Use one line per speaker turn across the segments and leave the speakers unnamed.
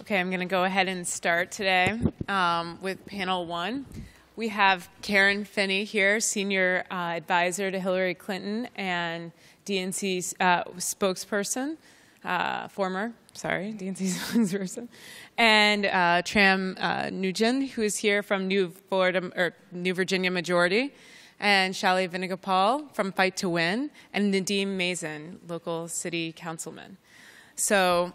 Okay, I'm going to go ahead and start today um, with panel one. We have Karen Finney here, senior uh, advisor to Hillary Clinton and DNC uh, spokesperson, uh, former, sorry, DNC spokesperson, and uh, Tram uh, Nguyen, who is here from New Florida or New Virginia Majority, and Shally Venugopal from Fight to Win, and Nadeem Mazen, local city councilman. So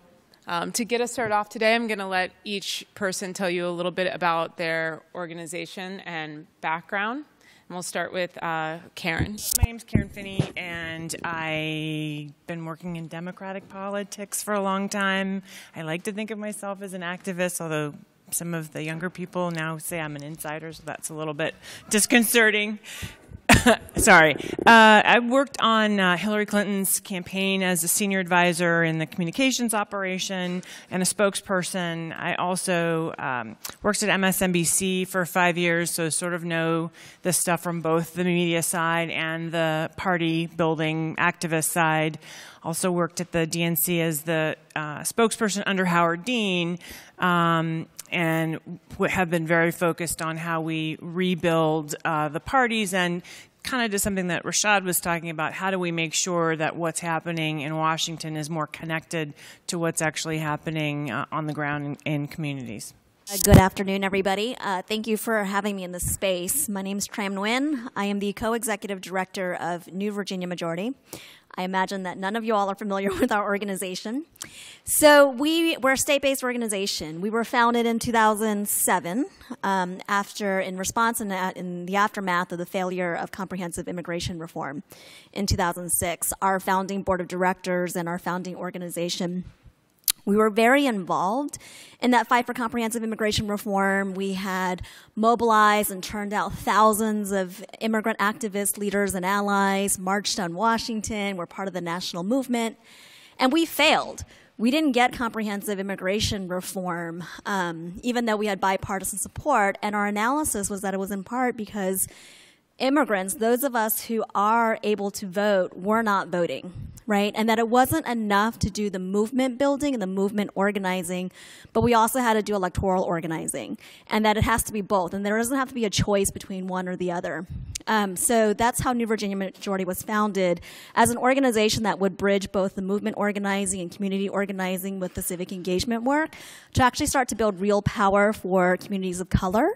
um, to get us started off today, I'm going to let each person tell you a little bit about their organization and background. And we'll start with uh, Karen.
My name's Karen Finney, and I've been working in Democratic politics for a long time. I like to think of myself as an activist, although some of the younger people now say I'm an insider, so that's a little bit disconcerting. Sorry. Uh, I worked on uh, Hillary Clinton's campaign as a senior advisor in the communications operation and a spokesperson. I also um, worked at MSNBC for five years, so sort of know the stuff from both the media side and the party building activist side. Also worked at the DNC as the uh, spokesperson under Howard Dean. Um, and have been very focused on how we rebuild uh, the parties and kind of to something that Rashad was talking about. How do we make sure that what's happening in Washington is more connected to what's actually happening uh, on the ground in, in communities?
Uh, good afternoon, everybody. Uh, thank you for having me in this space. My name is Tram Nguyen. I am the co-executive director of New Virginia Majority. I imagine that none of you all are familiar with our organization. So we, we're a state-based organization. We were founded in 2007 um, after, in response in, in the aftermath of the failure of comprehensive immigration reform in 2006. Our founding board of directors and our founding organization we were very involved in that fight for comprehensive immigration reform. We had mobilized and turned out thousands of immigrant activists, leaders, and allies, marched on Washington, were part of the national movement, and we failed. We didn't get comprehensive immigration reform, um, even though we had bipartisan support, and our analysis was that it was in part because immigrants, those of us who are able to vote, were not voting right? And that it wasn't enough to do the movement building and the movement organizing, but we also had to do electoral organizing, and that it has to be both, and there doesn't have to be a choice between one or the other. Um, so that's how New Virginia Majority was founded as an organization that would bridge both the movement organizing and community organizing with the civic engagement work to actually start to build real power for communities of color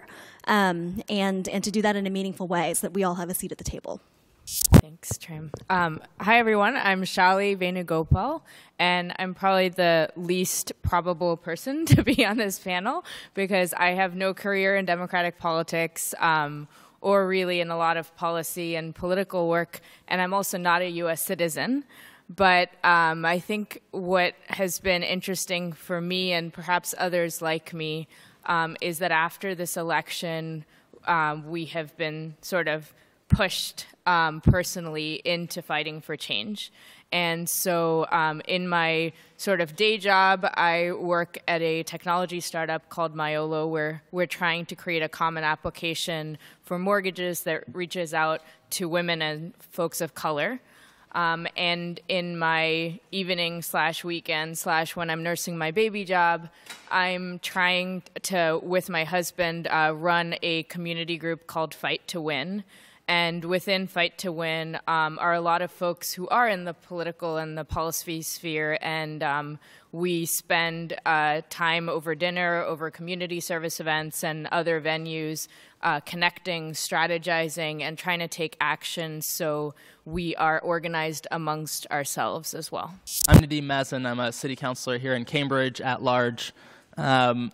um, and, and to do that in a meaningful way so that we all have a seat at the table.
Thanks, Tram. Um, hi, everyone. I'm Shally Venugopal, and I'm probably the least probable person to be on this panel because I have no career in democratic politics um, or really in a lot of policy and political work, and I'm also not a U.S. citizen. But um, I think what has been interesting for me and perhaps others like me um, is that after this election, um, we have been sort of pushed um, personally into fighting for change. And so, um, in my sort of day job, I work at a technology startup called Myolo, where we're trying to create a common application for mortgages that reaches out to women and folks of color. Um, and in my evening slash weekend slash when I'm nursing my baby job, I'm trying to, with my husband, uh, run a community group called Fight to Win and within Fight to Win um, are a lot of folks who are in the political and the policy sphere, and um, we spend uh, time over dinner, over community service events, and other venues uh, connecting, strategizing, and trying to take action so we are organized amongst ourselves as well.
I'm Nadeem Mazen. I'm a city councilor here in Cambridge at large. Um,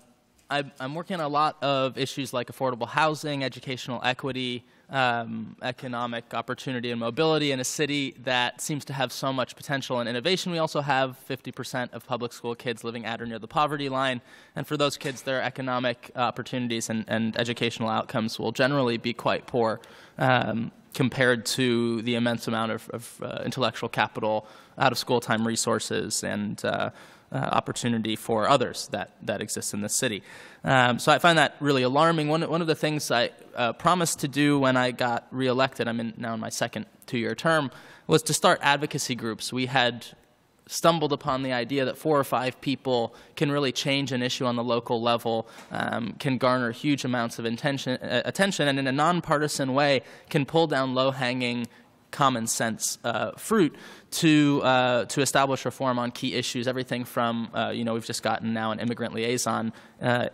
I'm working on a lot of issues like affordable housing, educational equity, um, economic opportunity and mobility in a city that seems to have so much potential and innovation. We also have 50% of public school kids living at or near the poverty line. And for those kids, their economic opportunities and, and educational outcomes will generally be quite poor um, compared to the immense amount of, of uh, intellectual capital, out of school time resources, and uh, uh, opportunity for others that, that exists in this city. Um, so I find that really alarming. One, one of the things I uh, promised to do when I got reelected, I'm in, now in my second two year term, was to start advocacy groups. We had stumbled upon the idea that four or five people can really change an issue on the local level, um, can garner huge amounts of uh, attention, and in a nonpartisan way can pull down low hanging common sense uh, fruit to uh, to establish reform on key issues. Everything from uh, you know we've just gotten now an immigrant liaison uh,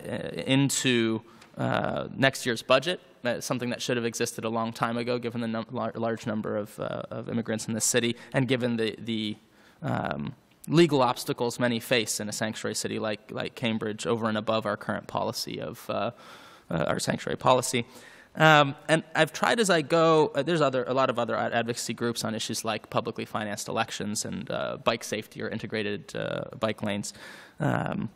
into uh, next year's budget, something that should have existed a long time ago, given the num- large number of, of immigrants in this city, and given the the um, legal obstacles many face in a sanctuary city like, like Cambridge over and above our current policy of uh, uh, our sanctuary policy. Um, and I've tried as I go, uh, there's other, a lot of other advocacy groups on issues like publicly financed elections and uh, bike safety or integrated uh, bike lanes. Um,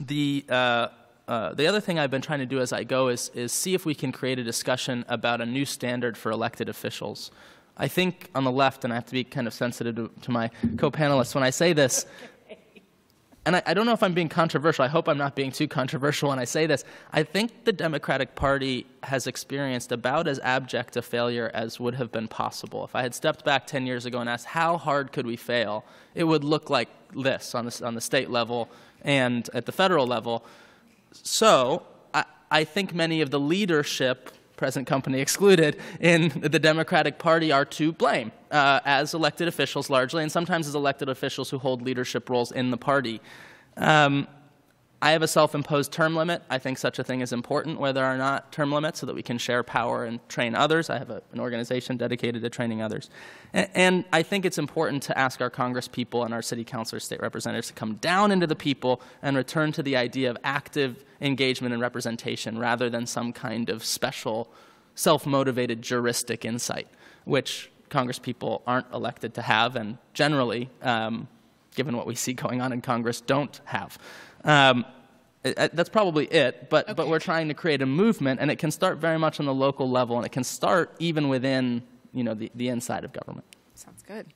the, uh, the other thing I've been trying to do as I go is, is see if we can create a discussion about a new standard for elected officials. I think on the left, and I have to be kind of sensitive to, to my co panelists when I say this, and I, I, don't know if I'm being controversial. I hope I'm not being too controversial when I say this. I think the Democratic Party has experienced about as abject a failure as would have been possible. If I had stepped back 10 years ago and asked, how hard could we fail? It would look like this on the, on the state level and at the federal level. So I, I think many of the leadership present company excluded, in the Democratic Party are to blame uh, as elected officials largely, and sometimes as elected officials who hold leadership roles in the party. Um, I have a self imposed term limit. I think such a thing is important where there are not term limits so that we can share power and train others. I have a, an organization dedicated to training others. And, and, I think it's important to ask our Congress people and our city councilors, state representatives to come down into the people and return to the idea of active engagement and representation rather than some kind of special self motivated juristic insight, which Congress people aren't elected to have and generally, um, given what we see going on in Congress, don't have. Um, that's probably it, but, okay. but we're trying to create a movement, and it can start very much on the local level, and it can start even within you know, the, the inside of government.
Sounds good.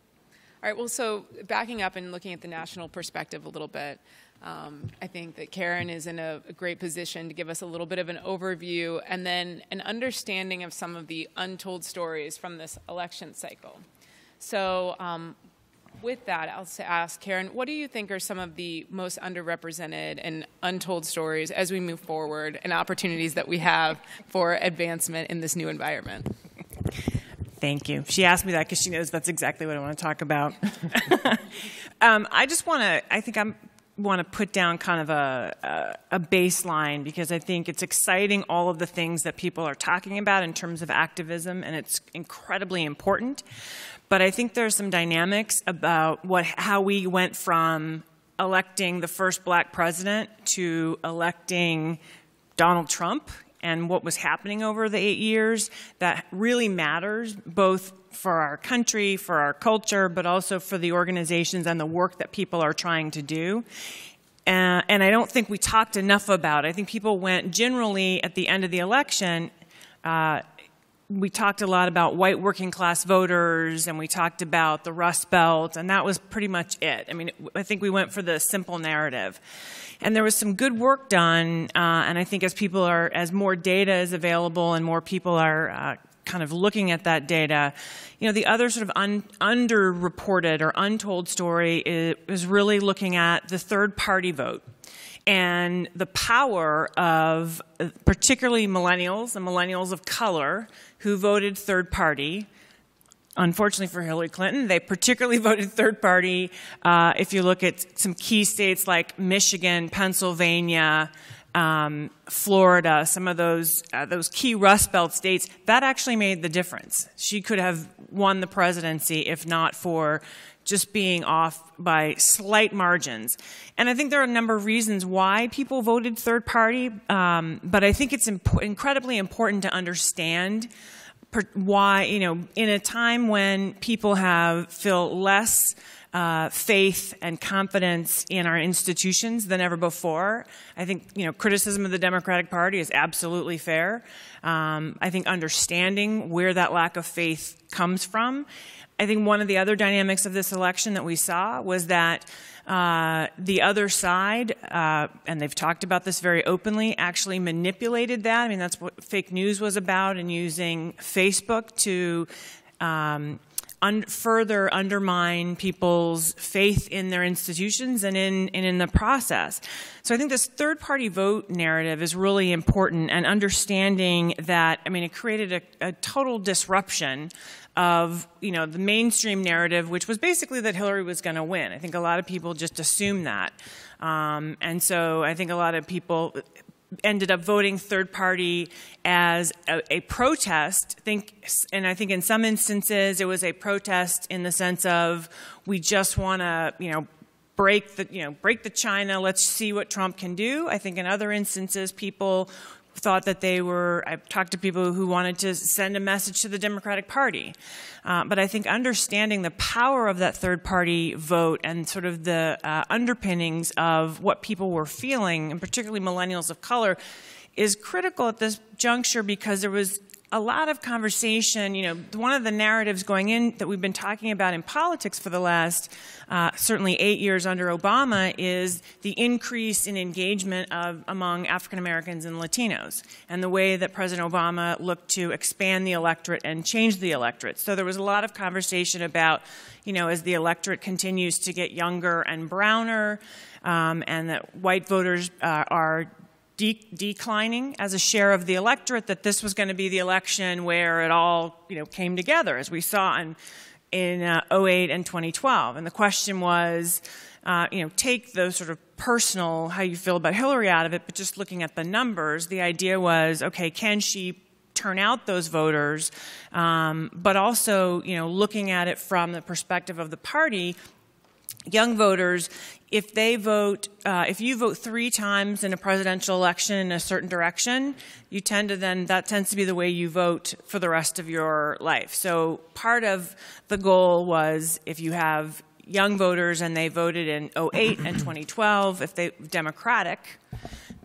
All right, well, so backing up and looking at the national perspective a little bit, um, I think that Karen is in a, a, great position to give us a little bit of an overview and then an understanding of some of the untold stories from this election cycle. So, um, with that, I'll ask Karen, what do you think are some of the most underrepresented and untold stories as we move forward and opportunities that we have for advancement in this new environment?
Thank you. She asked me that because she knows that's exactly what I want to talk about. um, I just want to, I think I'm want to put down kind of a, a, a, baseline because I think it's exciting all of the things that people are talking about in terms of activism, and it's incredibly important. But I think there's some dynamics about what how we went from electing the first black president to electing Donald Trump and what was happening over the eight years that really matters both for our country, for our culture, but also for the organizations and the work that people are trying to do. Uh, and I don't think we talked enough about it. I think people went generally at the end of the election. Uh, we talked a lot about white working class voters and we talked about the Rust Belt, and that was pretty much it. I mean, I think we went for the simple narrative. And there was some good work done, uh, and I think as people are, as more data is available and more people are uh, kind of looking at that data, you know, the other sort of un, underreported or untold story is, is really looking at the third party vote and the power of particularly millennials and millennials of color who voted third party. Unfortunately for Hillary Clinton, they particularly voted third party. Uh, if you look at some key states like Michigan, Pennsylvania, um, Florida, some of those uh, those key Rust Belt states, that actually made the difference. She could have won the presidency if not for just being off by slight margins. And I think there are a number of reasons why people voted third party, um, but I think it's imp- incredibly important to understand why, you know, in a time when people have feel less uh, faith and confidence in our institutions than ever before. I think you know criticism of the Democratic Party is absolutely fair. Um, I think understanding where that lack of faith comes from I think one of the other dynamics of this election that we saw was that uh, the other side, uh, and they've talked about this very openly, actually manipulated that. I mean, that's what fake news was about, and using Facebook to um, un- further undermine people's faith in their institutions and in, and in the process. So I think this third party vote narrative is really important and understanding that, I mean, it created a, a total disruption of you know the mainstream narrative, which was basically that Hillary was going to win. I think a lot of people just assumed that, um, and so I think a lot of people ended up voting third party as a, a, protest. Think, and I think in some instances it was a protest in the sense of we just want to, you know, break the, you know, break the China. Let's see what Trump can do. I think in other instances people thought that they were, I've talked to people who wanted to send a message to the Democratic Party. Uh, but I think understanding the power of that third party vote and sort of the uh, underpinnings of what people were feeling, and particularly millennials of color, is critical at this juncture because there was a lot of conversation, you know, one of the narratives going in that we've been talking about in politics for the last uh, certainly eight years under Obama is the increase in engagement of, among African Americans and Latinos and the way that President Obama looked to expand the electorate and change the electorate. So there was a lot of conversation about, you know, as the electorate continues to get younger and browner, um, and that white voters uh, are de- declining as a share of the electorate, that this was going to be the election where it all you know, came together, as we saw in, in uh, 08 and 2012. And the question was, uh, you know, take the sort of personal, how you feel about Hillary out of it, but just looking at the numbers, the idea was, okay, can she turn out those voters, um, but also, you know, looking at it from the perspective of the party, young voters, if they vote, uh, if you vote three times in a presidential election in a certain direction, you tend to then, that tends to be the way you vote for the rest of your life. So part of the goal was if you have young voters and they voted in 08 and 2012, if they, Democratic,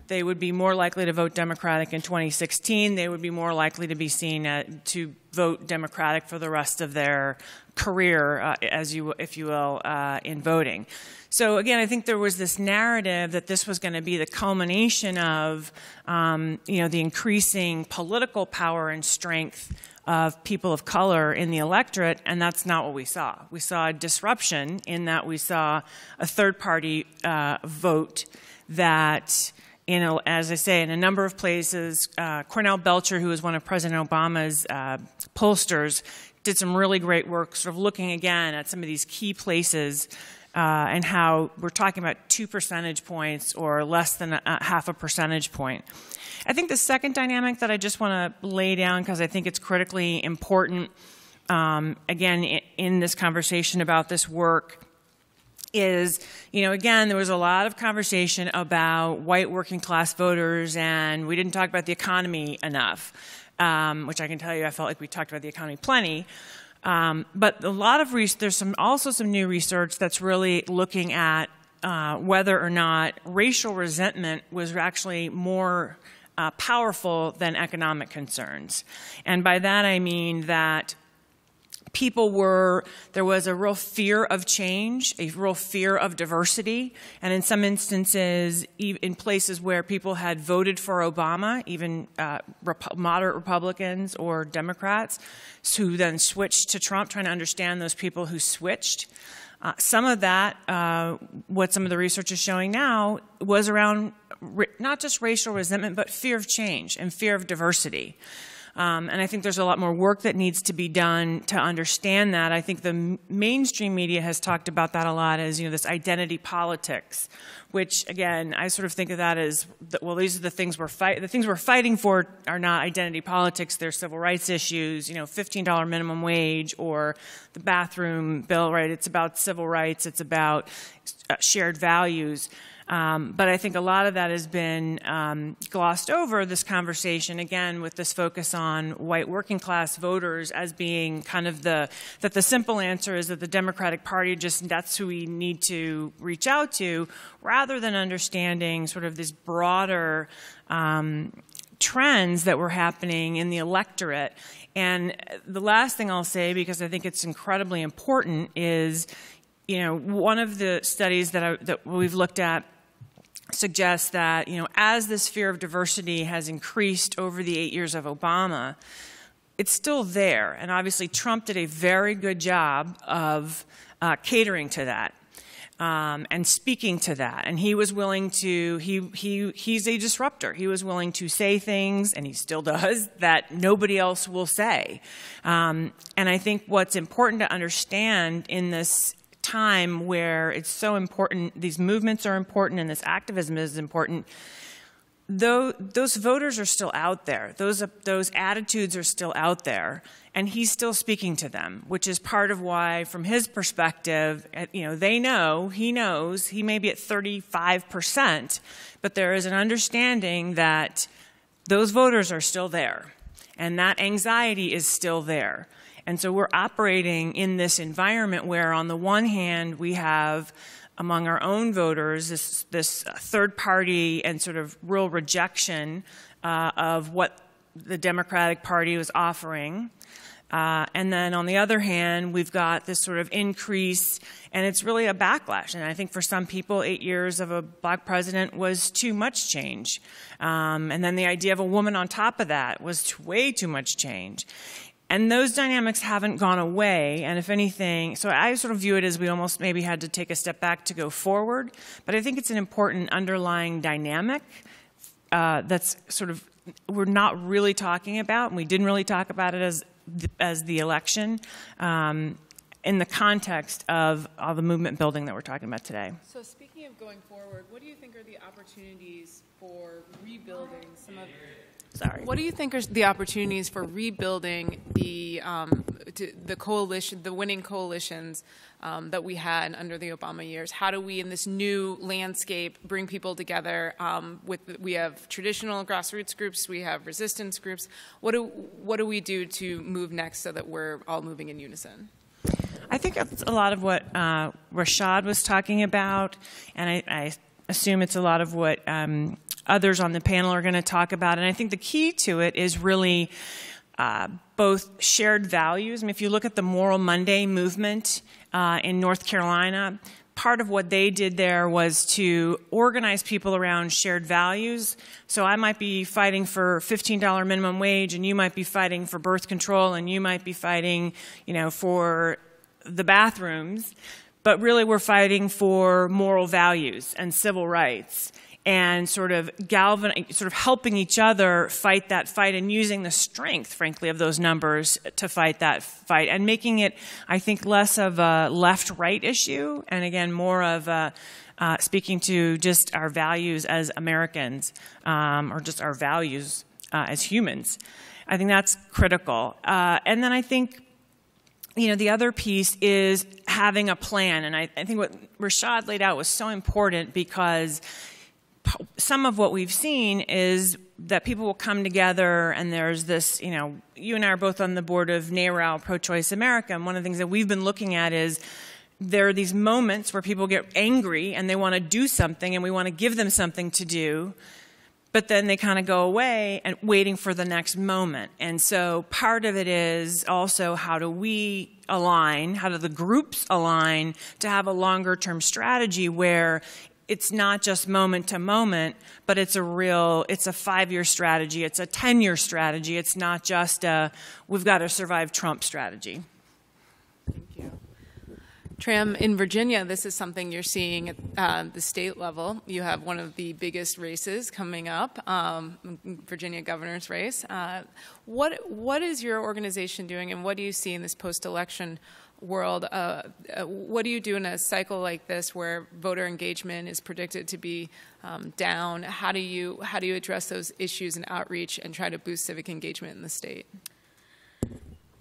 they would be more likely to vote Democratic in 2016. They would be more likely to be seen uh, to vote Democratic for the rest of their career, uh, as you, if you will, uh, in voting. So again, I think there was this narrative that this was going to be the culmination of, um, you know, the increasing political power and strength of people of color in the electorate, and that's not what we saw. We saw a disruption in that we saw a third-party uh, vote that a, as I say, in a number of places. Uh, Cornell Belcher, who was one of President Obama's uh, pollsters, did some really great work, sort of looking again at some of these key places uh, and how we're talking about two percentage points or less than a, half a percentage point. I think the second dynamic that I just want to lay down because I think it's critically important, um, again, in, in this conversation about this work is, you know, again, there was a lot of conversation about white working class voters, and we didn't talk about the economy enough, um, which I can tell you I felt like we talked about the economy plenty. Um, but a lot of there's some, also some new research that's really looking at uh, whether or not racial resentment was actually more uh, powerful than economic concerns. And by that I mean that people were, there was a real fear of change, a real fear of diversity, and in some instances, in places where people had voted for Obama, even uh, Rep- moderate Republicans or Democrats, who then switched to Trump, trying to understand those people who switched. Uh, some of that, uh, what some of the research is showing now, was around not just racial resentment, but fear of change and fear of diversity. Um, and I think there's a lot more work that needs to be done to understand that. I think the mainstream media has talked about that a lot as, you know, this identity politics, which again, I sort of think of that as, well, these are the things we're the things we're fighting for are not identity politics, they're civil rights issues, you know, $15 minimum wage or the bathroom bill, right? It's about civil rights, it's about uh, shared values. Um, but I think a lot of that has been um, glossed over this conversation again with this focus on white working class voters as being kind of the that the simple answer is that the Democratic Party just that's who we need to reach out to rather than understanding sort of this broader um, trends that were happening in the electorate. And the last thing I'll say, because I think it's incredibly important, is you know one of the studies that, I, that we've looked at suggests that, you know, as this fear of diversity has increased over the eight years of Obama, it's still there. And obviously, Trump did a very good job of uh, catering to that. Um, and speaking to that. And he was willing to, he, he, he's a disruptor. He was willing to say things, and he still does, that nobody else will say. Um, and I think what's important to understand in this time where it's so important, these movements are important, and this activism is important, though those voters are still out there, those, those attitudes are still out there, and he's still speaking to them, which is part of why, from his perspective, uh, you know, they know, he knows, he may be at 35%, but there is an understanding that those voters are still there, and that anxiety is still there. And so we're operating in this environment where, on the one hand, we have among our own voters this, this third party and sort of real rejection uh, of what the Democratic Party was offering. Uh, and then on the other hand, we've got this sort of increase, and it's really a backlash. And I think for some people, eight years of a black president was too much change. Um, and then the idea of a woman on top of that was way too much change. And those dynamics haven't gone away. And if anything, so I sort of view it as we almost maybe had to take a step back to go forward. But I think it's an important underlying dynamic uh, that's sort of we're not really talking about, and we didn't really talk about it as the, as the election um, in the context of all the movement building that we're talking about today.
So speaking of going forward, what do you think are the opportunities for rebuilding some of
Sorry.
What do you think are the opportunities for rebuilding the um, the coalition, the winning coalitions um, that we had under the Obama years? How do we, in this new landscape, bring people together? Um, with we have traditional grassroots groups, we have resistance groups. What do what do we do to move next so that we're all moving in unison?
I think it's a lot of what uh, Rashad was talking about, and I, I assume it's a lot of what um, others on the panel are going to talk about. And I think the key to it is really uh, both shared values. I mean, if you look at the Moral Monday movement uh, in North Carolina, part of what they did there was to organize people around shared values. So I might be fighting for $15 minimum wage, and you might be fighting for birth control, and you might be fighting, you know, for the bathrooms. But really, we're fighting for moral values and civil rights and sort of galvan, sort of helping each other fight that fight and using the strength, frankly, of those numbers to fight that fight and making it, I think, less of a left-right issue and again more of a uh, speaking to just our values as Americans um, or just our values uh, as humans. I think that's critical. Uh, and then I think you know, the other piece is having a plan. And I, I, think what Rashad laid out was so important because some of what we've seen is that people will come together and there's this, you know, you and I are both on the board of NARAL, Pro Choice America, and one of the things that we've been looking at is there are these moments where people get angry and they want to do something and we want to give them something to do, but then they kind of go away and waiting for the next moment. And so part of it is also how do we align, how do the groups align to have a longer term strategy where it's not just moment to moment, but it's a real, it's a five year strategy, it's a 10 year strategy, it's not just a we've got to survive Trump strategy.
Thank you. Tram, in Virginia, this is something you're seeing at uh, the state level. You have one of the biggest races coming up, um, Virginia governor's race. Uh, what, what is your organization doing, and what do you see in this post election world, uh, uh, what do you do in a cycle like this where voter engagement is predicted to be um, down? How do you how do you address those issues and outreach and try to boost civic engagement in the state?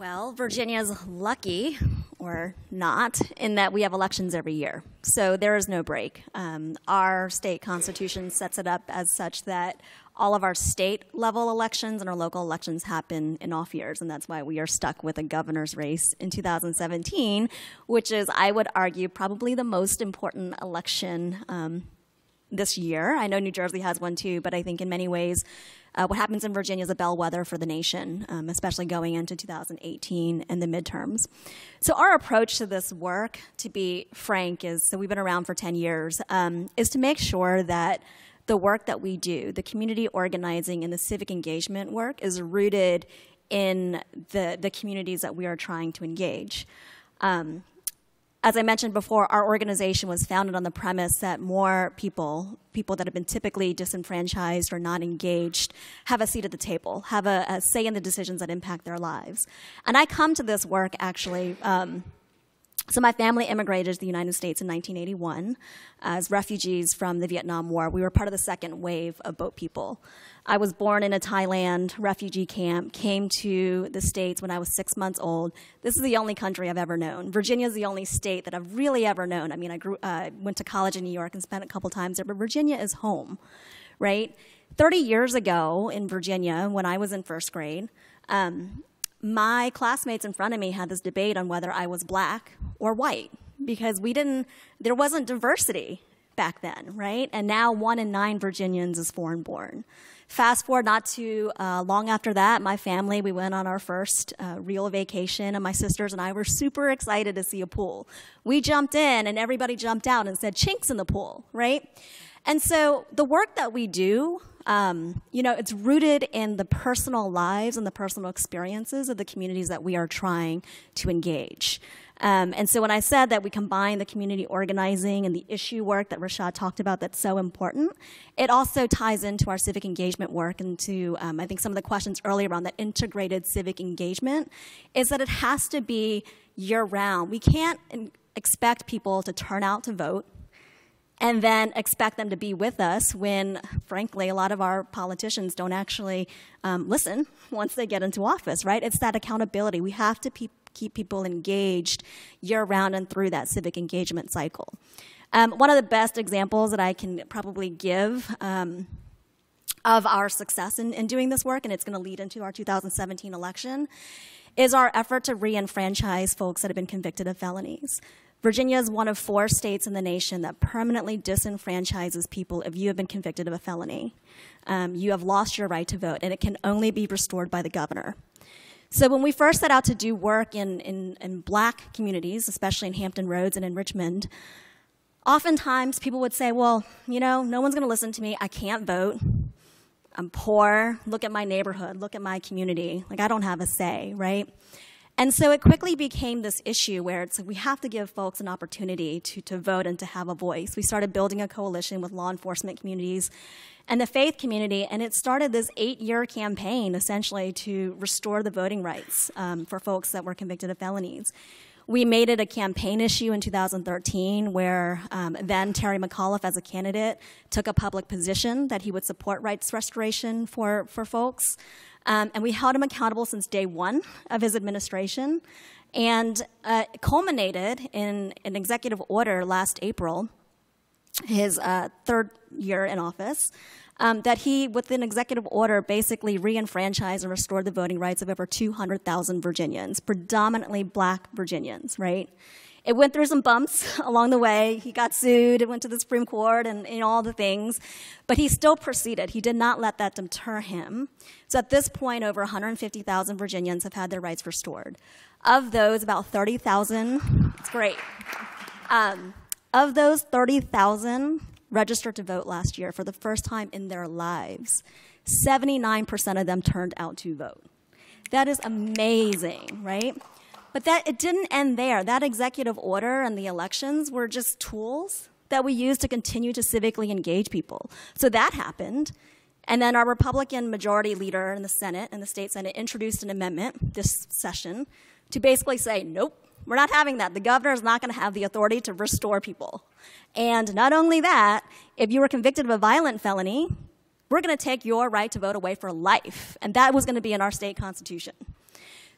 Well, Virginia's lucky, or not, in that we have elections every year. So there is no break. Um, our state constitution sets it up as such that all of our state level elections and our local elections happen in off years, and that's why we are stuck with a governor's race in 2017, which is, I would argue, probably the most important election um, this year. I know New Jersey has one too, but I think in many ways, uh, what happens in Virginia is a bellwether for the nation, um, especially going into 2018 and the midterms. So our approach to this work, to be frank, is so we've been around for 10 years, um, is to make sure that the work that we do, the community organizing and the civic engagement work, is rooted in the, the communities that we are trying to engage. Um, as I mentioned before, our organization was founded on the premise that more people, people that have been typically disenfranchised or not engaged, have a seat at the table, have a, a say in the decisions that impact their lives. And I come to this work actually. Um, so my family immigrated to the United States in 1981 as refugees from the Vietnam War. We were part of the second wave of boat people. I was born in a Thailand refugee camp, came to the States when I was six months old. This is the only country I've ever known. Virginia is the only state that I've really ever known. I mean, I grew, uh, went to college in New York and spent a couple times there, but Virginia is home, right? 30 years ago in Virginia, when I was in first grade, um, my classmates in front of me had this debate on whether I was black or white because we didn't, there wasn't diversity back then, right? And now one in nine Virginians is foreign born. Fast forward not too uh, long after that, my family, we went on our first uh, real vacation, and my sisters and I were super excited to see a pool. We jumped in, and everybody jumped out and said, chinks in the pool, right? And so the work that we do, um, you know, it's rooted in the personal lives and the personal experiences of the communities that we are trying to engage. Um, and so when I said that we combine the community organizing and the issue work that Rashad talked about that's so important, it also ties into our civic engagement work and to, um, I think, some of the questions earlier on that integrated civic engagement is that it has to be year round. We can't expect people to turn out to vote and then expect them to be with us when, frankly, a lot of our politicians don't actually um, listen once they get into office, right? It's that accountability. We have to pe- keep people engaged year round and through that civic engagement cycle. Um, one of the best examples that I can probably give um, of our success in, in doing this work, and it's going to lead into our 2017 election, is our effort to re enfranchise folks that have been convicted of felonies. Virginia is one of four states in the nation that permanently disenfranchises people if you have been convicted of a felony. Um, you have lost your right to vote, and it can only be restored by the governor. So when we first set out to do work in, in, in black communities, especially in Hampton Roads and in Richmond, oftentimes people would say, well, you know, no one's going to listen to me. I can't vote. I'm poor. Look at my neighborhood. Look at my community. Like, I don't have a say, right? And so it quickly became this issue where it's like we have to give folks an opportunity to, to vote and to have a voice. We started building a coalition with law enforcement communities and the faith community, and it started this eight year campaign essentially to restore the voting rights um, for folks that were convicted of felonies. We made it a campaign issue in 2013 where um, then Terry McAuliffe, as a candidate, took a public position that he would support rights restoration for, for folks. Um, and we held him accountable since day one of his administration. And uh, culminated in an executive order last April, his uh, third year in office, um, that he, with an executive order, basically re-enfranchised and restored the voting rights of over 200,000 Virginians, predominantly black Virginians, right? It went through some bumps along the way. He got sued. It went to the Supreme Court and, and all the things. But he still proceeded. He did not let that deter him. So at this point, over 150,000 Virginians have had their rights restored. Of those, about 30,000, it's great. Um, of those 30,000 registered to vote last year for the first time in their lives, 79% of them turned out to vote. That is amazing, right? But that it didn't end there. That executive order and the elections were just tools that we used to continue to civically engage people. So that happened. And then our Republican majority leader in the Senate and the state Senate introduced an amendment this session to basically say, nope, we're not having that. The governor is not going to have the authority to restore people. And not only that, if you were convicted of a violent felony, we're going to take your right to vote away for life. And that was going to be in our state constitution.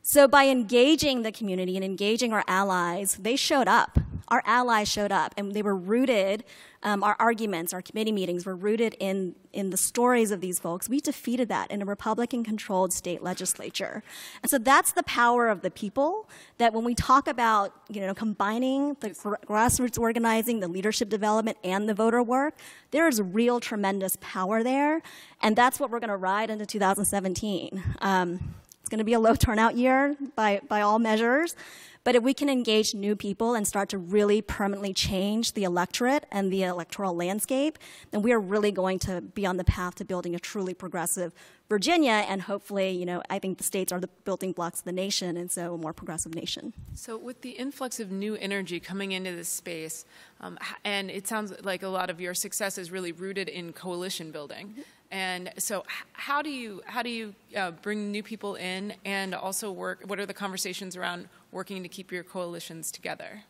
So by engaging the community and engaging our allies, they showed up. Our allies showed up, and they were rooted. Um, our arguments, our committee meetings were rooted in in the stories of these folks. We defeated that in a Republican-controlled state legislature, and so that's the power of the people. That when we talk about you know combining the grassroots organizing, the leadership development, and the voter work, there is real tremendous power there, and that's what we're going to ride into 2017. Um, going to be a low turnout year by, by all measures. But if we can engage new people and start to really permanently change the electorate and the electoral landscape, then we are really going to be on the path to building a truly progressive Virginia, and hopefully, you know, I think the states are the building blocks of the nation, and so a more progressive nation.
So, with the influx of new energy coming into this space, um, and it sounds like a lot of your success is really rooted in coalition building. And so, how do you how do you uh, bring new people in, and also work? What are the conversations around working to keep your coalitions together?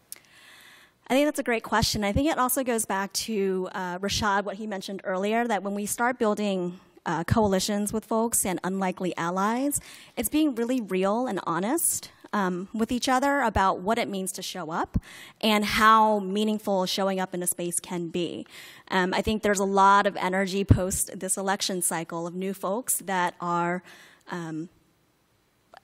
I think that's a great question. I think it also goes back to uh, Rashad, what he mentioned earlier, that when we start building uh, coalitions with folks and unlikely allies, it's being really real and honest um, with each other about what it means to show up and how meaningful showing up in a space can be. Um, I think there's a lot of energy post this election cycle of new folks that are. Um,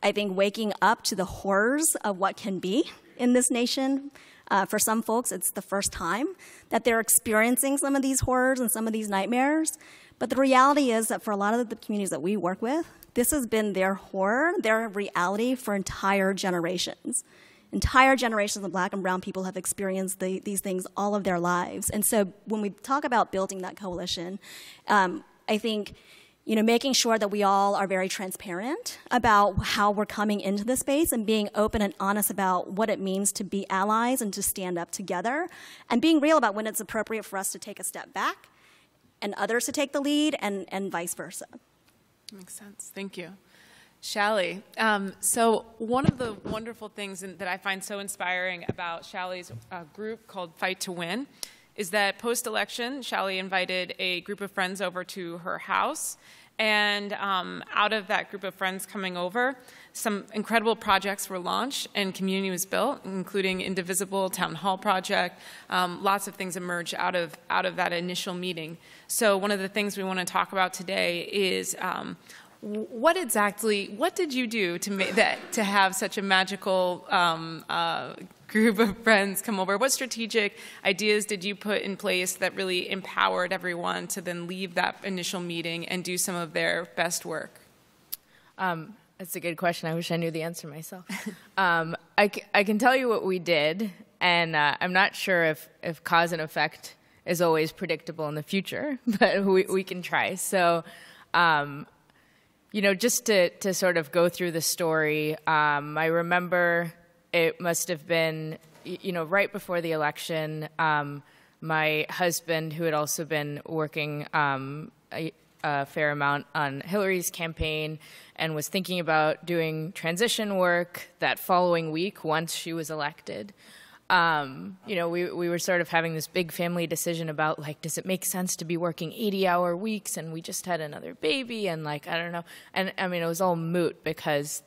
I think waking up to the horrors of what can be in this nation. Uh, for some folks, it's the first time that they're experiencing some of these horrors and some of these nightmares. But the reality is that for a lot of the communities that we work with, this has been their horror, their reality for entire generations. Entire generations of black and brown people have experienced the, these things all of their lives. And so when we talk about building that coalition, um, I think you know, making sure that we all are very transparent about how we're coming into the space and being open and honest about what it means to be allies and to stand up together and being real about when it's appropriate for us to take a step back and others to take the lead and, and vice versa.
Makes sense. Thank you. Shally, um, so one of the wonderful things in, that I find so inspiring about Shally's uh, group called Fight to Win is that post election, Shally invited a group of friends over to her house. And um, out of that group of friends coming over, some incredible projects were launched and community was built, including Indivisible Town Hall Project. Um, lots of things emerged out of, out of that initial meeting. So one of the things we want to talk about today is um, what exactly, what did you do to, that, to have such a magical um, uh, group of friends come over? What strategic ideas did you put in place that really empowered everyone to then leave that initial meeting and do some of their best work?
Um, that's a good question. I wish I knew the answer myself. um, I, I can tell you what we did, and uh, I'm not sure if, if cause and effect is always predictable in the future, but we, we can try. So, um, you know, just to, to sort of go through the story, um, I remember it must have been, you know, right before the election. Um, my husband, who had also been working um, a, a fair amount on Hillary's campaign and was thinking about doing transition work that following week once she was elected. Um, you know, we, we were sort of having this big family decision about like, does it make sense to be working 80 hour weeks? And we just had another baby, and like, I don't know. And I mean, it was all moot because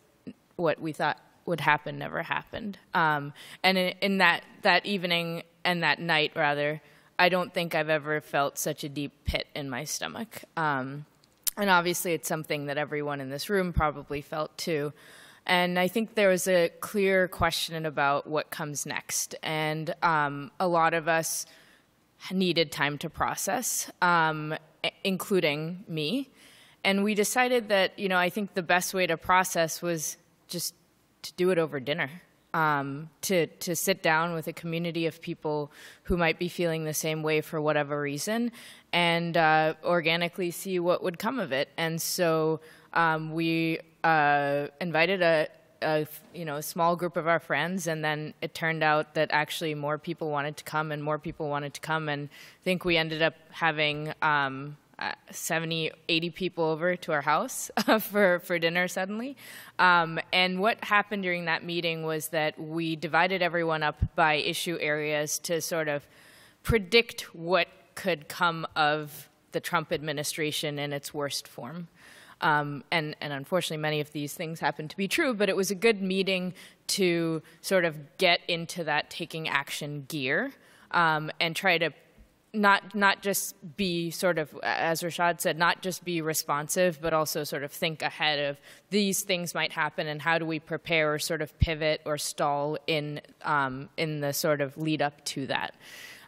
what we thought would happen never happened. Um, and in, in, that, that evening and that night, rather, I don't think I've ever felt such a deep pit in my stomach. Um, and obviously, it's something that everyone in this room probably felt too. And I think there was a clear question about what comes next. And um, a lot of us needed time to process, um, including me. And we decided that, you know, I think the best way to process was just to do it over dinner. Um, to to sit down with a community of people who might be feeling the same way for whatever reason, and uh, organically see what would come of it. And so um, we uh, invited a, a, you know small group of our friends, and then it turned out that actually more people wanted to come, and more people wanted to come, and I think we ended up having. Um, uh, 70, 80 people over to our house for, for dinner suddenly. Um, and what happened during that meeting was that we divided everyone up by issue areas to sort of predict what could come of the Trump administration in its worst form. Um, and, and unfortunately, many of these things happen to be true, but it was a good meeting to sort of get into that taking action gear um, and try to not not just be sort of as Rashad said, not just be responsive, but also sort of think ahead of these things might happen and how do we prepare or sort of pivot or stall in um, in the sort of lead up to that.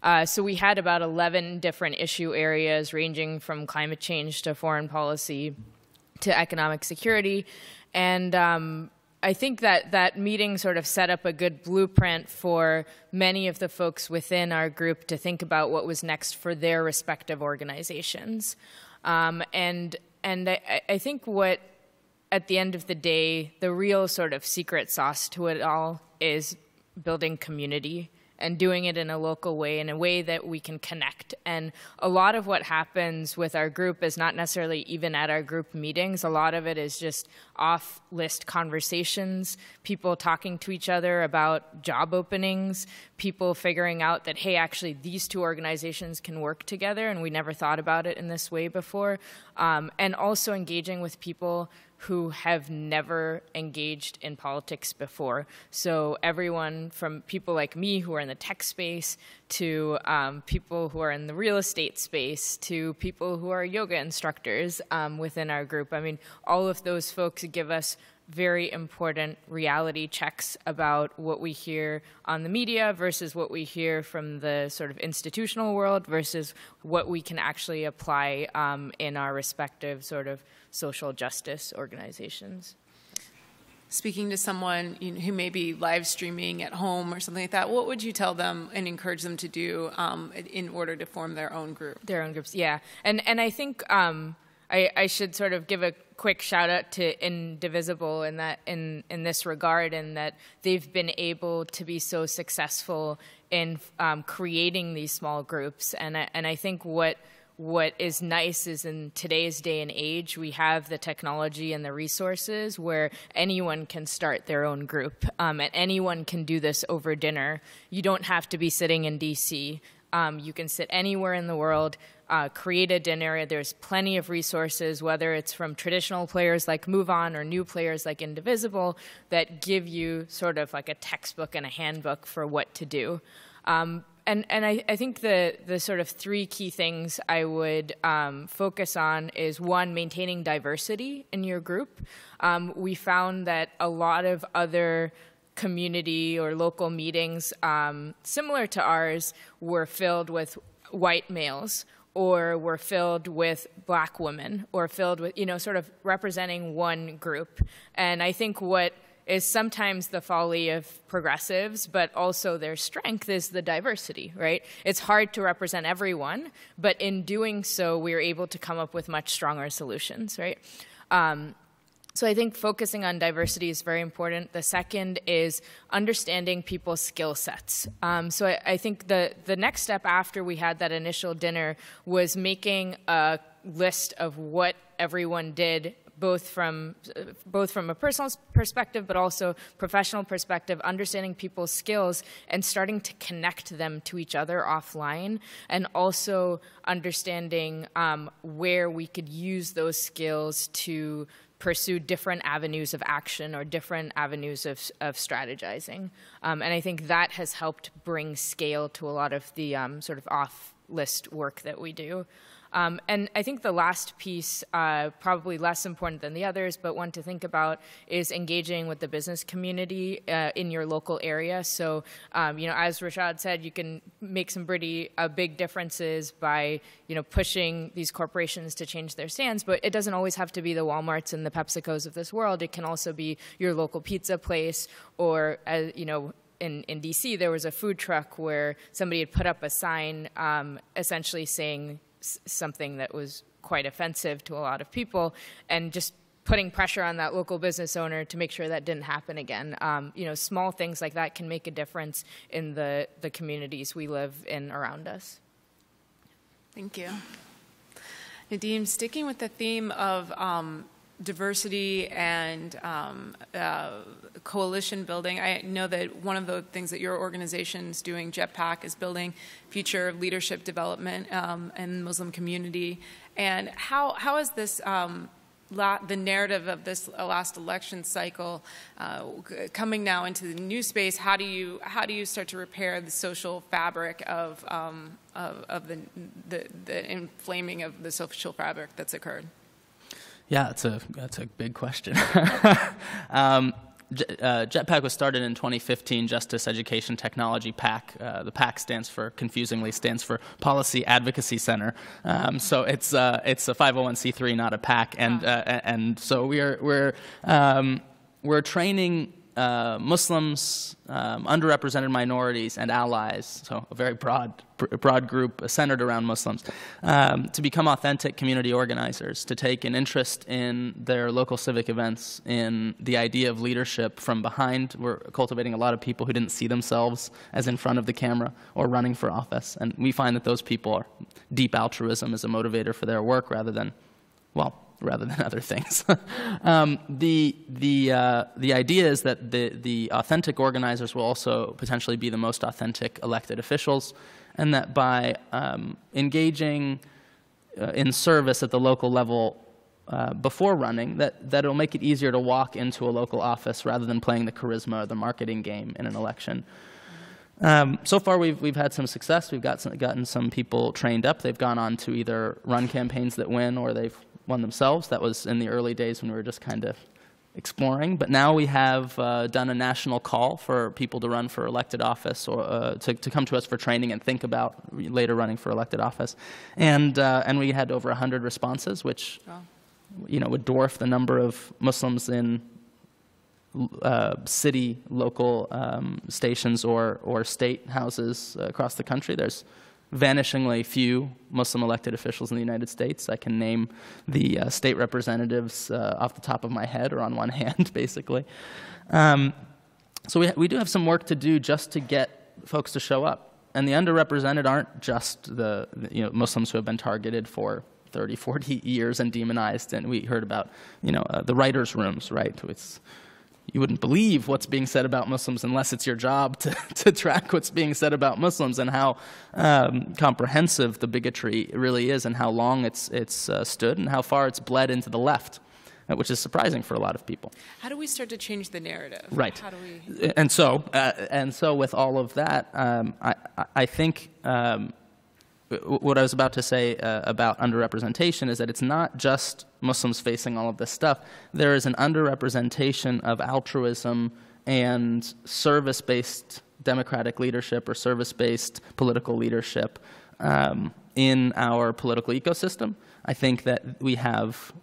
Uh, so we had about 11 different issue areas ranging from climate change to foreign policy to economic security, and um, I think that that meeting sort of set up a good blueprint for many of the folks within our group to think about what was next for their respective organizations. Um, and and I, I think what, at the end of the day, the real sort of secret sauce to it all is building community and doing it in a local way, in a way that we can connect. And a lot of what happens with our group is not necessarily even at our group meetings. A lot of it is just off list conversations, people talking to each other about job openings, people figuring out that, hey, actually, these two organizations can work together, and we never thought about it in this way before. Um, and also engaging with people who have never engaged in politics before. So everyone from people like me who are in the tech space to um, people who are in the real estate space to people who are yoga instructors um, within our group. I mean, all of those folks give us very important reality checks about what we hear on the media versus what we hear from the sort of institutional world versus what we can actually apply um, in our respective sort of social justice organizations.
Speaking to someone who may be live streaming at home or something like that, what would you tell them and encourage them to do um, in order to form their own group?
Their own groups, yeah. And and I think um, I, I, should sort of give a quick shout out to Indivisible in that in in this regard, in that they've been able to be so successful in um, creating these small groups, and I, and I think what what is nice is in today's day and age, we have the technology and the resources where anyone can start their own group, um, and anyone can do this over dinner. You don't have to be sitting in DC. Um, you can sit anywhere in the world, uh, create a dinner. There's plenty of resources, whether it's from traditional players like MoveOn or new players like Indivisible, that give you sort of like a textbook and a handbook for what to do. Um, and and I, I think the the sort of three key things I would um, focus on is one maintaining diversity in your group. Um, we found that a lot of other community or local meetings um, similar to ours were filled with white males or were filled with black women or filled with you know sort of representing one group and i think what is sometimes the folly of progressives, but also their strength is the diversity, right? It's hard to represent everyone, but in doing so, we're able to come up with much stronger solutions, right? Um, so I think focusing on diversity is very important. The second is understanding people's skill sets. Um, so I, I, think the the next step after we had that initial dinner was making a list of what everyone did both from both from a personal perspective, but also professional perspective, understanding people's skills and starting to connect them to each other offline, and also understanding um, where we could use those skills to pursue different avenues of action or different avenues of, of strategizing. Um, and I think that has helped bring scale to a lot of the um, sort of off list work that we do. Um, and I think the last piece, uh, probably less important than the others, but one to think about is engaging with the business community uh, in your local area. So, um, you know, as Rashad said, you can make some pretty uh, big differences by, you know, pushing these corporations to change their stands. But it doesn't always have to be the WalMarts and the PepsiCos of this world. It can also be your local pizza place or, uh, you know, in, in DC, there was a food truck where somebody had put up a sign um, essentially saying, something that was quite offensive to a lot of people, and just putting pressure on that local business owner to make sure that didn't happen again. Um, you know, small things like that can make a difference in the, the communities we live in around us.
Thank you. Nadeem, sticking with the theme of um, diversity and um, uh, coalition building. I know that one of the things that your organization is doing, Jetpac, is building future leadership development um, in the Muslim community. And how, how is this, um, the narrative of this last election cycle uh, coming now into the new space? How do you, how do you start to repair the social fabric of, um, of, of the, the, the inflaming of the social fabric that's occurred?
Yeah, that's a that's a big question. um, uh, Jetpac was started in 2015, Justice Education Technology PAC. Uh, the PAC stands for, confusingly, stands for Policy Advocacy Center. Um, so it's uh, it's a 501c3, not a PAC, and uh, and so we're we're um, we're training uh, Muslims, um, underrepresented minorities, and allies, so a very broad, broad group centered around Muslims, um, to become authentic community organizers, to take an interest in their local civic events, in the idea of leadership from behind. We're cultivating a lot of people who didn't see themselves as in front of the camera or running for office, and we find that those people are deep altruism as a motivator for their work rather than, well, rather than other things. um, the, the, uh, the idea is that the, the authentic organizers will also potentially be the most authentic elected officials, and that by um, engaging uh, in service at the local level uh, before running, that, that it'll make it easier to walk into a local office rather than playing the charisma or the marketing game in an election. Um, so far, we've, we've had some success. We've got some, gotten some people trained up. They've gone on to either run campaigns that win or they've won themselves. That was in the early days when we were just kind of exploring. But now we have uh, done a national call for people to run for elected office or uh, to, to come to us for training and think about later running for elected office. And, uh, and we had over 100 responses, which wow. you know, would dwarf the number of Muslims in uh, city, local um, stations or, or state houses across the country. There's vanishingly few Muslim elected officials in the United States. I can name the uh, state representatives uh, off the top of my head or on one hand, basically. Um, so we, we do have some work to do just to get folks to show up. And the underrepresented aren't just the, you know, Muslims who have been targeted for 30, 40 years and demonized. And we heard about you know, uh, the writers' rooms, right? It's you wouldn't believe what's being said about Muslims unless it's your job to, to track what's being said about Muslims and how um, comprehensive the bigotry really is and how long it's, it's uh, stood and how far it's bled into the left. Uh, which is surprising for a lot of people.
How do we start to change the narrative?
Right.
How do we?
And so, uh, and so, with all of that, um, I, I think um, what I was about to say uh, about underrepresentation is that it's not just Muslims facing all of this stuff. There is an underrepresentation of altruism and service based democratic leadership or service based political leadership um, in our political ecosystem. I think that we have.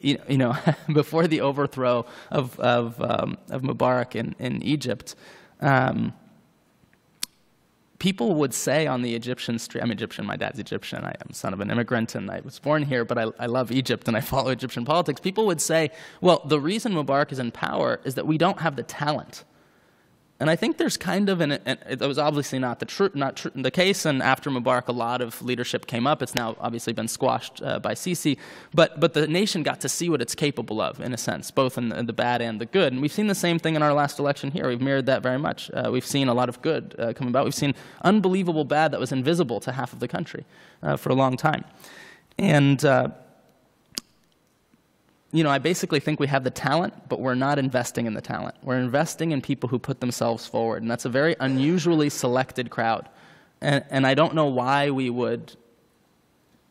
You know, before the overthrow of of, um, of Mubarak in, in Egypt, um, people would say on the Egyptian street, I'm Egyptian, my dad's Egyptian, I am son of an immigrant, and I was born here, but I, I, love Egypt and I follow Egyptian politics. People would say, well, the reason Mubarak is in power is that we don't have the talent. And I think there's kind of an, an it was obviously not the tr- not tr- the case. And after Mubarak, a lot of leadership came up. It's now obviously been squashed uh, by Sisi. But but the nation got to see what it's capable of, in a sense, both in the, in the, bad and the good. And we've seen the same thing in our last election here. We've mirrored that very much. Uh, we've seen a lot of good uh, come about. We've seen unbelievable bad that was invisible to half of the country uh, for a long time. And uh, you know, I basically think we have the talent, but we're not investing in the talent. We're investing in people who put themselves forward, and that's a very unusually selected crowd. And, and I don't know why we would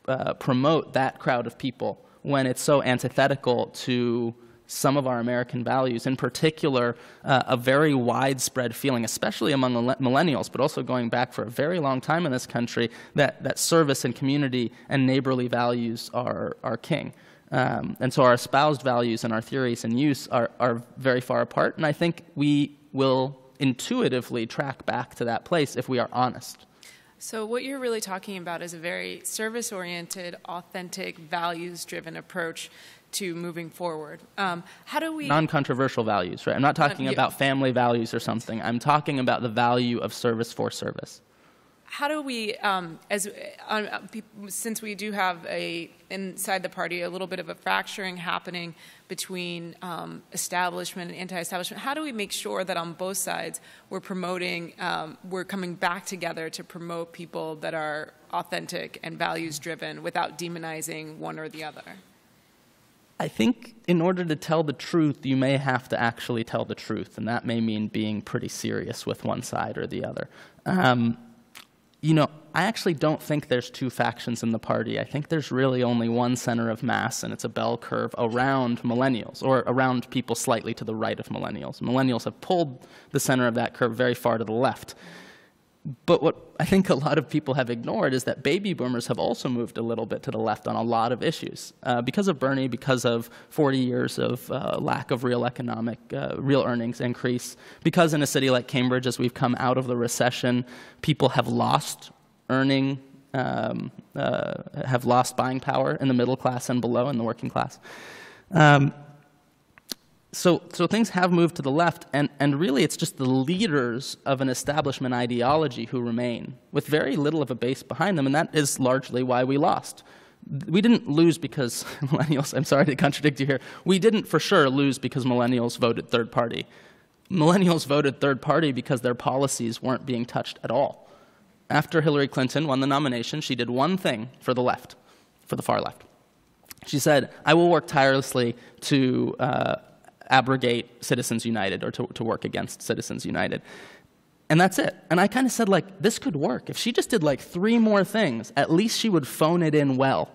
uh, promote that crowd of people when it's so antithetical to some of our American values, in particular, uh, a very widespread feeling, especially among millennials, but also going back for a very long time in this country, that, that service and community and neighborly values are, are king. Um, and so our espoused values and our theories and use are, are very far apart. And I think we will intuitively track back to that place if we are honest.
So, what you're really talking about is a very service oriented, authentic, values driven approach to moving forward. Um, how do we.
Non controversial values, right? I'm not talking uh, yeah. about family values or something. I'm talking about the value of service for service
how do we, um, as uh, since we do have a inside the party a little bit of a fracturing happening between um, establishment and anti-establishment, how do we make sure that on both sides we're promoting, um, we're coming back together to promote people that are authentic and values-driven without demonizing one or the other?
I think in order to tell the truth, you may have to actually tell the truth, and that may mean being pretty serious with one side or the other. Um, you know, I actually don't think there's two factions in the party. I think there's really only one center of mass, and it's a bell curve around millennials, or around people slightly to the right of millennials. Millennials have pulled the center of that curve very far to the left. But what I think a lot of people have ignored is that baby boomers have also moved a little bit to the left on a lot of issues. Uh, because of Bernie, because of 40 years of uh, lack of real economic, uh, real earnings increase, because in a city like Cambridge, as we've come out of the recession, people have lost earning, um, uh, have lost buying power in the middle class and below in the working class. Um, so, so things have moved to the left, and, and really it's just the leaders of an establishment ideology who remain, with very little of a base behind them, and that is largely why we lost. We didn't lose because millennials, I'm sorry to contradict you here, we didn't for sure lose because millennials voted third party. Millennials voted third party because their policies weren't being touched at all. After Hillary Clinton won the nomination, she did one thing for the left, for the far left. She said, I will work tirelessly to uh, abrogate Citizens United or to, to work against Citizens United. And that's it. And I kind of said, like, this could work. If she just did like three more things, at least she would phone it in well.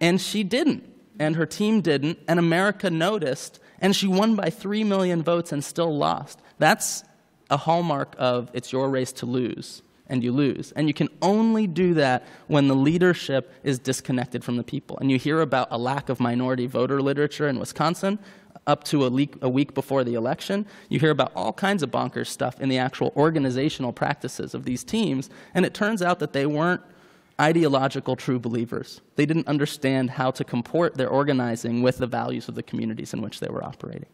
And she didn't. And her team didn't. And America noticed. And she won by three million votes and still lost. That's a hallmark of it's your race to lose and you lose. And you can only do that when the leadership is disconnected from the people. And you hear about a lack of minority voter literature in Wisconsin up to a week, a week before the election. You hear about all kinds of bonkers stuff in the actual organizational practices of these teams. And it turns out that they weren't ideological true believers. They didn't understand how to comport their organizing with the values of the communities in which they were operating.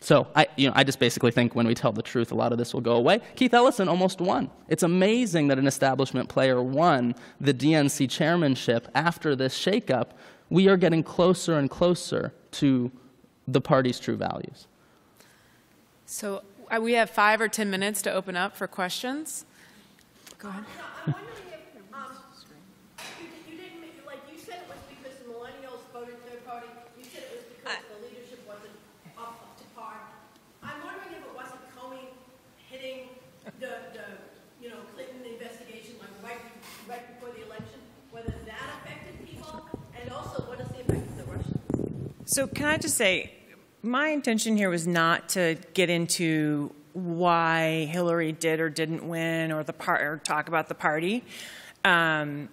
So I, you know, I just basically think when we tell the truth, a lot of this will go away. Keith Ellison almost won. It's amazing that an establishment player won the DNC chairmanship after this shakeup. We are getting closer and closer to the party's true values.
So uh, we have five or 10 minutes to open up for questions. Go ahead.
I'm wondering if, um, you, you didn't, like, you said it was because the millennials voted third party, you said it was because the leadership wasn't up up to par. I'm wondering if it wasn't Comey hitting the, the, you know, Clinton investigation, like, right, right before the election, whether that affected people, and also what is the effect of the Russians?
So can I just say, my intention here was not to get into why Hillary did or didn't win, or the part, or talk about the party. Um,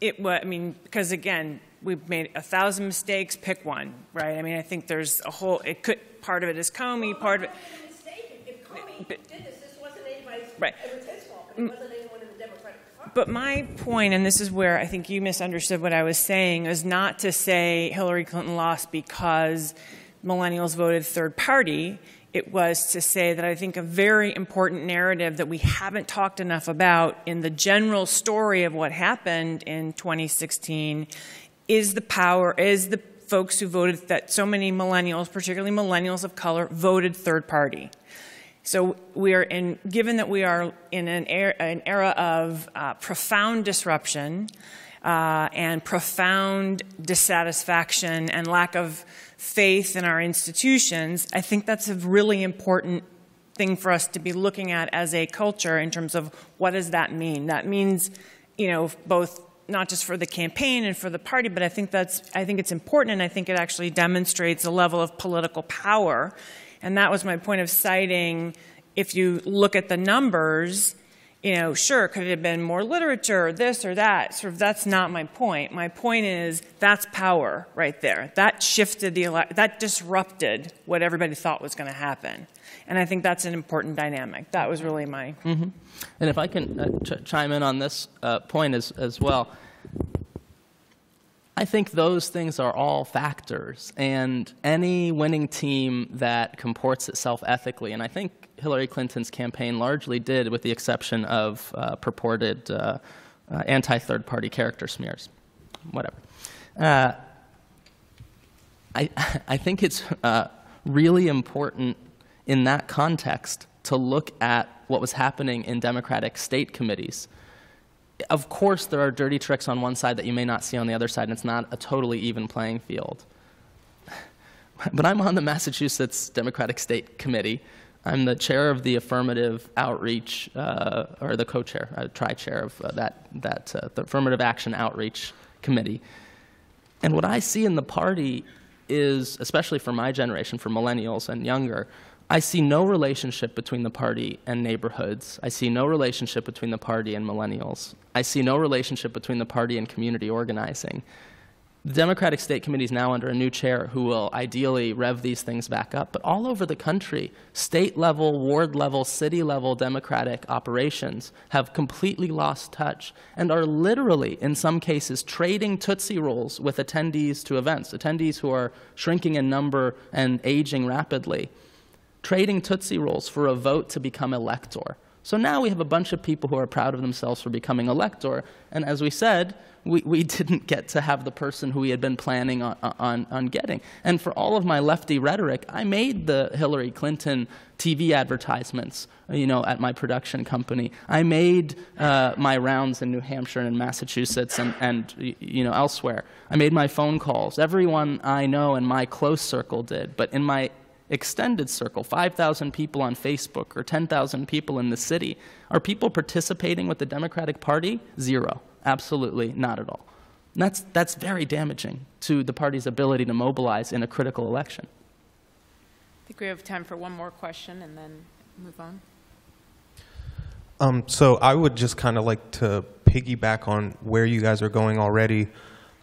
it was, I mean, because again, we've made a thousand mistakes. Pick one, right? I mean, I think there's a whole. It could part of it is Comey, part of it.
It was a mistake. If- If Comey
But-
did this, this wasn't anybody's,
Right.
it was his fault, but it wasn't anyone in the Democratic Party.
But my point, and this is where I think you misunderstood what I was saying, is not to say Hillary Clinton lost because millennials voted third party. It was to say that I think a very important narrative that we haven't talked enough about in the general story of what happened in 2016 is the power, is the folks who voted, that so many millennials, particularly millennials of color, voted third party. So we are in, given that we are in an era, an era of uh, profound disruption uh, and profound dissatisfaction and lack of faith in our institutions, I think that's a really important thing for us to be looking at as a culture in terms of what does that mean? That means, you know, both not just for the campaign and for the party, but I think that's I think it's important and I think it actually demonstrates a level of political power. And that was my point of citing if you look at the numbers, you know, sure, could it have been more literature, or this or that? Sort of that's not my point. My point is that's power right there. That shifted the that disrupted what everybody thought was going to happen. And I think that's an important dynamic. That was really my
And if I can uh, ch- chime in on this uh, point as, as well, I think those things are all factors, and any winning team that comports itself ethically, and I think Hillary Clinton's campaign largely did, with the exception of uh, purported uh, uh, anti third party character smears. Whatever. Uh, I, I think it's uh, really important in that context to look at what was happening in Democratic state committees. Of course, there are dirty tricks on one side that you may not see on the other side, and it's not a totally even playing field. But I'm on the Massachusetts Democratic State Committee. I'm the chair of the affirmative outreach, uh, or the co-chair, uh, tri-chair of uh, that, that uh, the affirmative action outreach committee. And what I see in the party is, especially for my generation, for millennials and younger, I see no relationship between the party and neighborhoods. I see no relationship between the party and millennials. I see no relationship between the party and community organizing. The Democratic State Committee is now under a new chair who will ideally rev these things back up. But all over the country, state level, ward level, city level Democratic operations have completely lost touch and are literally, in some cases, trading Tootsie Rolls with attendees to events, attendees who are shrinking in number and aging rapidly, trading Tootsie Rolls for a vote to become elector. So now we have a bunch of people who are proud of themselves for becoming elector. And as we said, we, we didn't get to have the person who we had been planning on, on, on getting. And for all of my lefty rhetoric, I made the Hillary Clinton TV advertisements, you know, at my production company. I made uh, my rounds in New Hampshire and Massachusetts and, and, you know, elsewhere. I made my phone calls. Everyone I know in my close circle did. But in my extended circle, 5,000 people on Facebook or 10,000 people in the city, are people participating with the Democratic Party? Zero. Absolutely not at all. And that's, that's very damaging to the party's ability to mobilize in a critical election.
I think we have time for one more question and then move on.
Um, so I would just kind of like to piggyback on where you guys are going already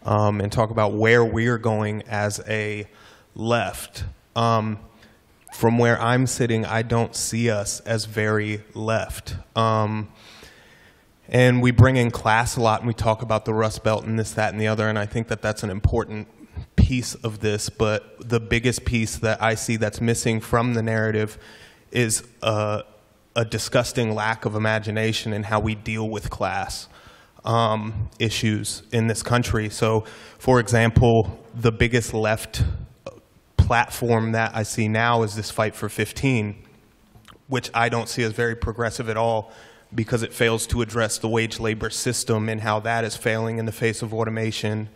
um, and talk about where we're going as a left. Um, from where I'm sitting, I don't see us as very left. Um, and we bring in class a lot and we talk about the Rust Belt and this, that, and the other. And I think that that's an important piece of this. But the biggest piece that I see that's missing from the narrative is a, a disgusting lack of imagination in how we deal with class um, issues in this country. So, for example, the biggest left platform that I see now is this fight for 15, which I don't see as very progressive at all because it fails to address the wage labor system and how that is failing in the face of automation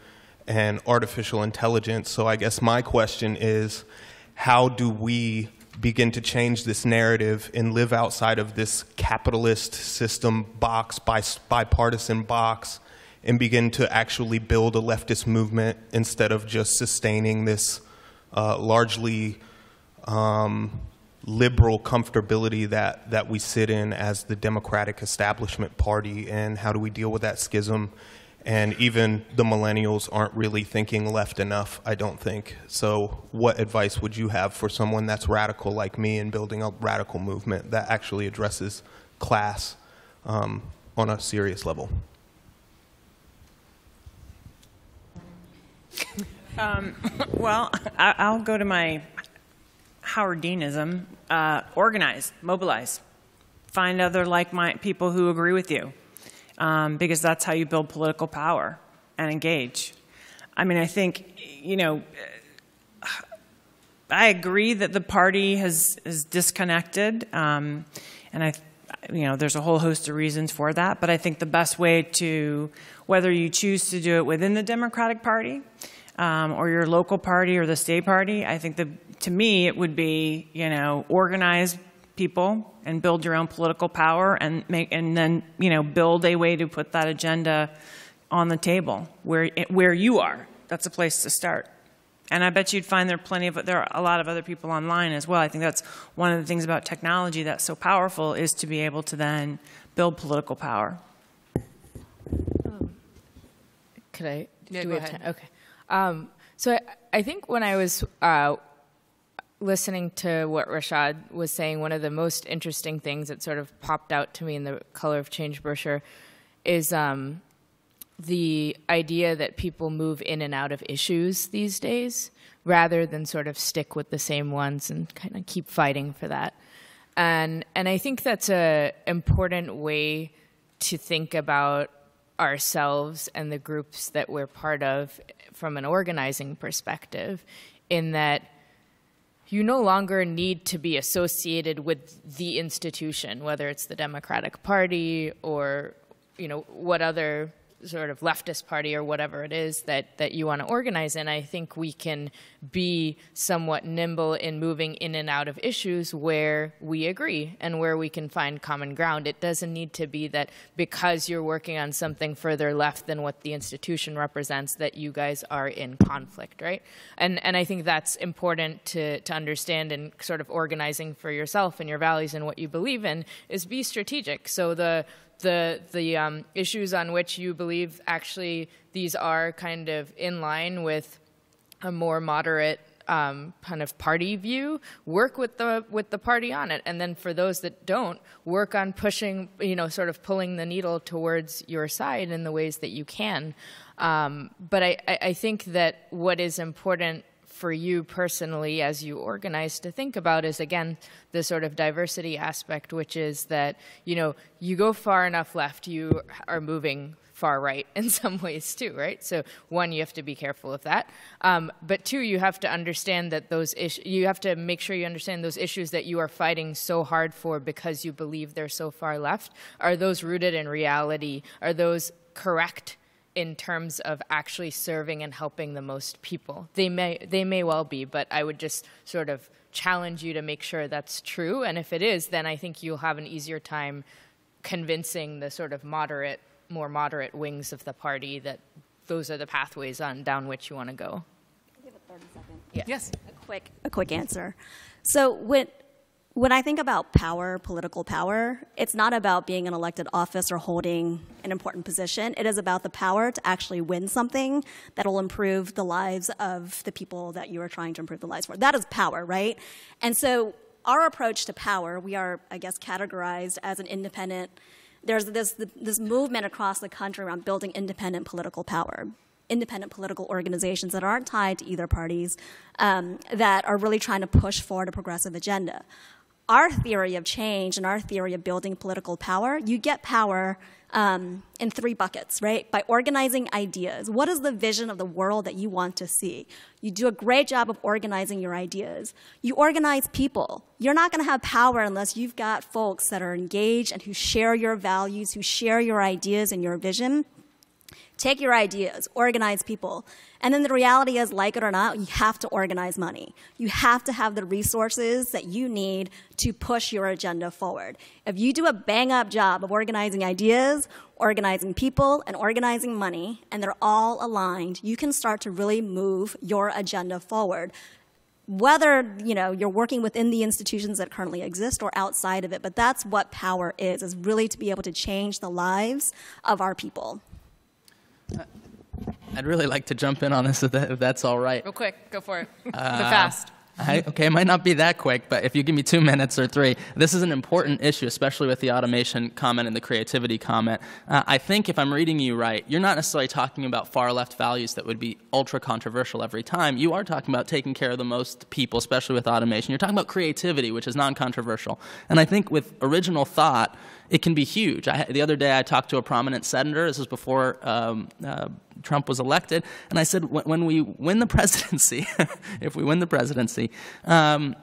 and artificial intelligence. So I guess my question is how do we begin to change this narrative and live outside of this capitalist system box, bipartisan box, and begin to actually build a leftist movement instead of just sustaining this uh, largely um, liberal comfortability that, that we sit in as the Democratic establishment party, and how do we deal with that schism? And even the millennials aren't really thinking left enough, I don't think. So, what advice would you have for someone that's radical like me in building a radical movement that actually addresses class um, on a serious level?
Um, well, I, will go to my Howard Deanism. Uh, organize, mobilize, find other like-minded people who agree with you, um, because that's how you build political power and engage. I mean, I think, you know, I agree that the party has is disconnected, um, and I, you know, there's a whole host of reasons for that. But I think the best way to, whether you choose to do it within the Democratic Party um, or your local party or the state party. I think the, to me, it would be, you know, organize people and build your own political power and make, and then, you know, build a way to put that agenda on the table where, where you are. That's a place to start. And I bet you'd find there are plenty of, there are a lot of other people online as well. I think that's one of the things about technology that's so powerful is to be able to then build political power.
Um, could I?
Yeah, do go ahead.
Okay. Um, so I, I, think when I was uh, listening to what Rashad was saying, one of the most interesting things that sort of popped out to me in the Color of Change brochure is um, the idea that people move in and out of issues these days rather than sort of stick with the same ones and kind of keep fighting for that. And and I think that's a important way to think about ourselves and the groups that we're part of from an organizing perspective, in that you no longer need to be associated with the institution, whether it's the Democratic Party or you know what other sort of leftist party or whatever it is that, that you want to organize in, I think we can be somewhat nimble in moving in and out of issues where we agree and where we can find common ground. It doesn't need to be that because you're working on something further left than what the institution represents that you guys are in conflict, right? And and I think that's important to, to understand in sort of organizing for yourself and your values and what you believe in is be strategic. So the the the um, issues on which you believe actually these are kind of in line with a more moderate um, kind of party view, work with the with the party on it, and then for those that don't, work on pushing, you know, sort of pulling the needle towards your side in the ways that you can. Um, but I, I think that what is important for you personally as you organize to think about is again the sort of diversity aspect which is that you know you go far enough left you are moving far right in some ways too right? So one you have to be careful of that. Um, but two you have to understand that those issues you have to make sure you understand those issues that you are fighting so hard for because you believe they're so far left. Are those rooted in reality? Are those correct in terms of actually serving and helping the most people. They may they may well be, but I would just sort of challenge you to make sure that's true. And if it is, then I think you'll have an easier time convincing the sort of moderate, more moderate wings of the party that those are the pathways on down which you want to go.
Yeah.
Yes.
A quick, a quick answer. So when when I think about power, political power, it's not about being in elected office or holding an important position. It is about the power to actually win something that will improve the lives of the people that you are trying to improve the lives for. That is power, right? And so our approach to power, we are, I guess, categorized as an independent. There's this this movement across the country around building independent political power, independent political organizations that aren't tied to either parties, um, that are really trying to push forward a progressive agenda our theory of change and our theory of building political power, you get power um, in three buckets, right? By organizing ideas. What is the vision of the world that you want to see? You do a great job of organizing your ideas. You organize people. You're not going to have power unless you've got folks that are engaged and who share your values, who share your ideas and your vision. Take your ideas, organize people. And then the reality is, like it or not, you have to organize money. You have to have the resources that you need to push your agenda forward. If you do a bang up job of organizing ideas, organizing people, and organizing money, and they're all aligned, you can start to really move your agenda forward whether you know you're working within the institutions that currently exist or outside of it but that's what power is is really to be able to change the lives of our people
I'd really like to jump in on this if, that, if that's all right.
Real quick, go for it.
Uh,
the fast.
I, okay, it might not be that quick, but if you give me two minutes or three, this is an important issue, especially with the automation comment and the creativity comment. Uh, I think if I'm reading you right, you're not necessarily talking about far left values that would be ultra controversial every time. You are talking about taking care of the most people, especially with automation. You're talking about creativity, which is non controversial. And I think with original thought, it can be huge. I, the other day, I talked to a prominent senator. This was before um, uh, Trump was elected, and I said, when, we win the presidency, if we win the presidency, um,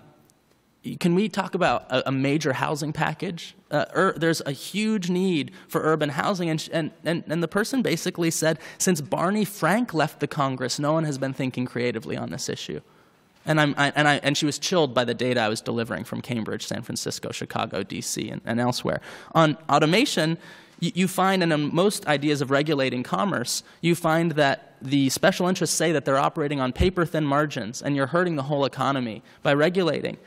can we talk about a, a major housing package? Uh, ur- there's a huge need for urban housing, and, and, and, and the person basically said, since Barney Frank left the Congress, no one has been thinking creatively on this issue. And, I'm, I, and, I, and she was chilled by the data I was delivering from Cambridge, San Francisco, Chicago, DC, and, and elsewhere. On automation, you, find in most ideas of regulating commerce, you find that the special interests say that they're operating on paper thin margins and you're hurting the whole economy by regulating.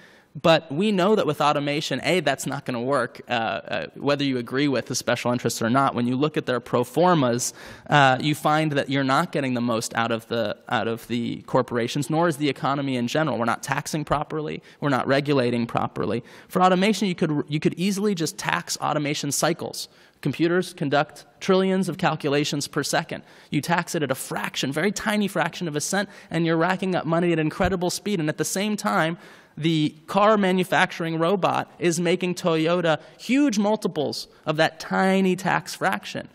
But we know that with automation, A, that's not going to work, uh, uh, whether you agree with the special interests or not. When you look at their pro formas, uh, you find that you're not getting the most out of the, out of the corporations, nor is the economy in general. We're not taxing properly, we're not regulating properly. For automation, you could, you could easily just tax automation cycles. Computers conduct trillions of calculations per second. You tax it at a fraction, very tiny fraction of a cent, and you're racking up money at incredible speed. And at the same time, the car manufacturing robot is making Toyota huge multiples of that tiny tax fraction.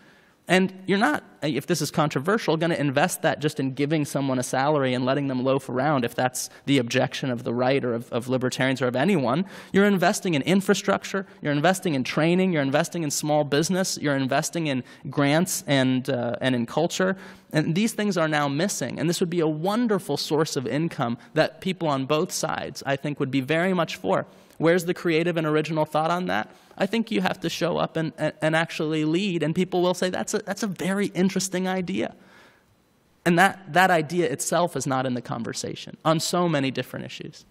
And you're not if this is controversial, going to invest that just in giving someone a salary and letting them loaf around if that's the objection of the right or of, of libertarians or of anyone. You're investing in infrastructure, you're investing in training, you're investing in small business, you're investing in grants and, uh, and in culture. And these things are now missing. And this would be a wonderful source of income that people on both sides, I think, would be very much for. Where's the creative and original thought on that? I think you have to show up and, and actually lead, and people will say, that's a, that's a very interesting idea. And that, that idea itself is not in the conversation on so many different issues.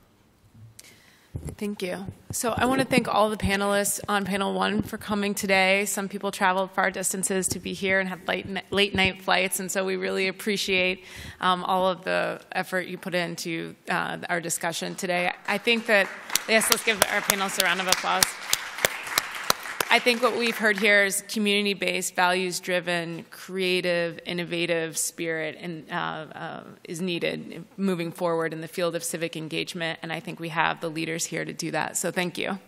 Thank you. So I want to thank all the panelists on panel one for coming today. Some people traveled far distances to be here and had late, late night flights, and so we really appreciate um, all of the effort you put into uh, our discussion today. I think that, yes, let's give our panelists a round of applause. I think what we've heard here is community based, values driven, creative, innovative spirit uh, uh, is needed moving forward in the field of civic engagement. And I think we have the leaders here to do that. So thank you.